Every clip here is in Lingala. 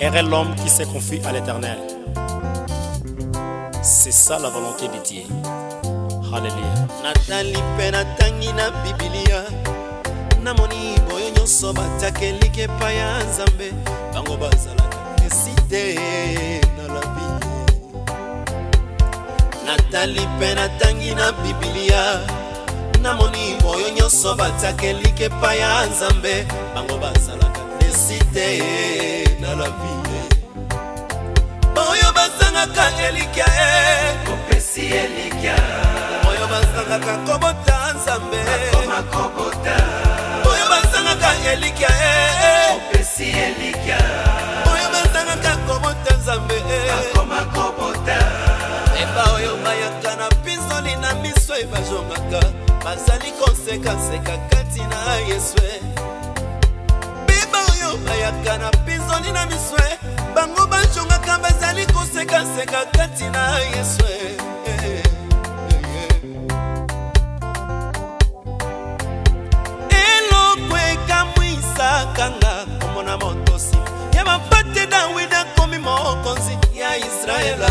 Errez l'homme qui se confie à l'éternel. C'est ça la volonté de Dieu. Alléluia. Natali pe natangi na Biblia. namoni boyo nyonso batakeliki epai ya nzambe bango bazalaka esite nalabi natali mpe natangi na bibilia namoni boyo nyonso batakeliki epai ya nzambe bango bazalaka pasi te na la vie oyo basangaka elikya e kopesi elikya oyo basangaka kobota nzambe oyo basangaka elikya e kopesi elikya oyo basangaka kobota nzambe eba oyo bayaka na pinzoli na miso ebazongaka bazali konseka nseka kati na yesu bayaka na mpinzoni na miso bango bajongaka bazali kosekaseka kati na yesu eloko ekamwisakanga komona motosi ya bapate dawidi akomi mokonzi ya israela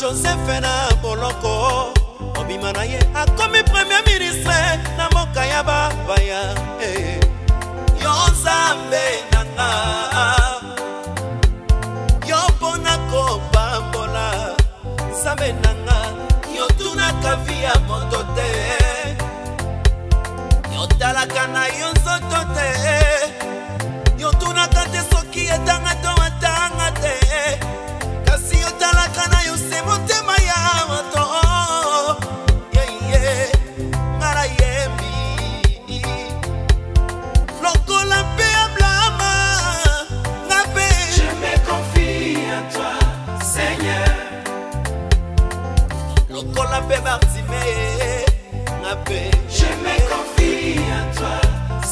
josefe na boloko mobima na ye akomi premier ministre na mboka ya babaya hey. Eh. yo nzambe nanga yo mpona kopambola nzambe nanga yotunaka vi ya moto te yotalaka na yo nzoto te yotunaka te soki etanga to mpe bartimee nga mpe je me confie à toi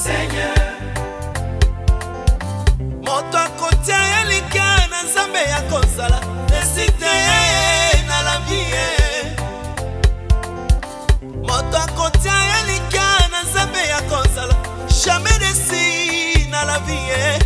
seigneur moto akotia elika na nzambe ya kozala esite ye nalami ye moto akotia elika na nzambe ya kozala jamais desi na la vie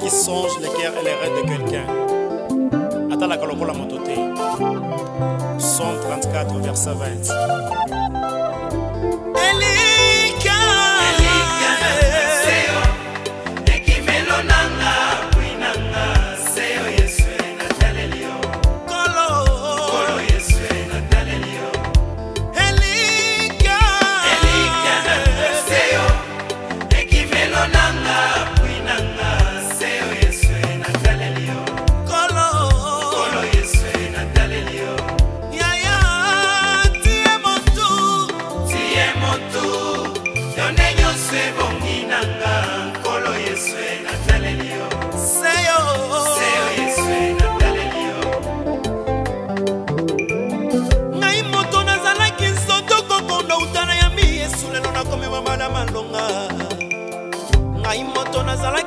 qui songe les cœurs et les rêves de quelqu'un. Attends la la Motote. Somme 34, verset 20.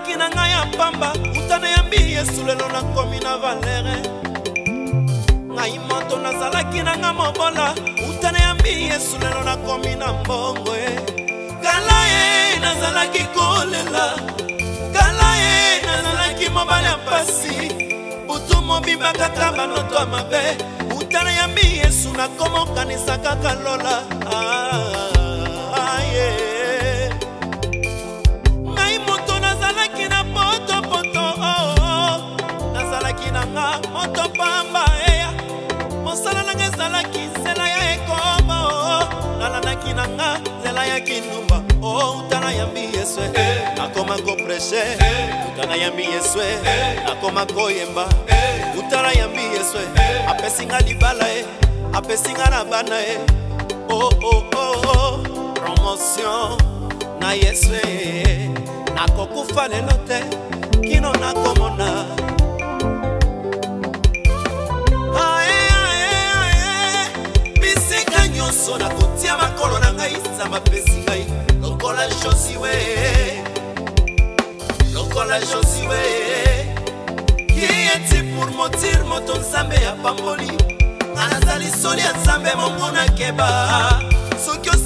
soki na ngai ya pamba utana yambi yesu lelo nakomi na valere ngai moto nazalaki na ngai mobola utana yambi yesu lelo nakomi na mbongo e kala ye nazalaki kolela kala ye nazalaki mobali ya mpasi butu mobimba kaka banoto ya mabe utana yambi yesu nakomokanisa kaka lola ah. nayaki ndumba o oh, uta nayambi yesu nakoma kopreshe uta nayambi yesu nakoma koyemba uta nayambi yesu apesinga libala e apesinga na bana e oo oh, oh, promotion na yesu nakokufa lelo te kino nakomona liboso nakotia makolo na ngai nzamba pesi ngai lokola josiwe lokola josiwe kieti pour motir moto nzambe ya pamboli nga nazali soli ya nzambe mongo nakeba soki